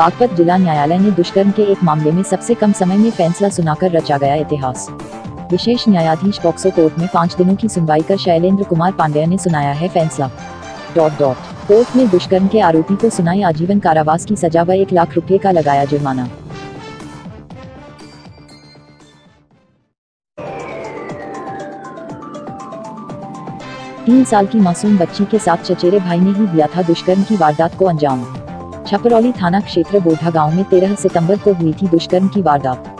बागपत जिला न्यायालय ने दुष्कर्म के एक मामले में सबसे कम समय में फैसला सुनाकर रचा गया इतिहास। विशेष न्यायाधीश पॉक्सो कोर्ट में पाँच दिनों की सुनवाई कर शैलेंद्र कुमार पांडेय ने सुनाया है फैसला। Dot dot. कोर्ट ने दुष्कर्म के आरोपी को सुनाई आजीवन कारावास की सजा व एक लाख रुपए का लगाया जुर्माना। तीन साल की मासूम बच्ची के साथ चचेरे भाई ने ही दिया था दुष्कर्म की वारदात को अंजाम। छपरौली थाना क्षेत्र बोधा गाँव में 13 सितंबर को हुई थी दुष्कर्म की वारदात।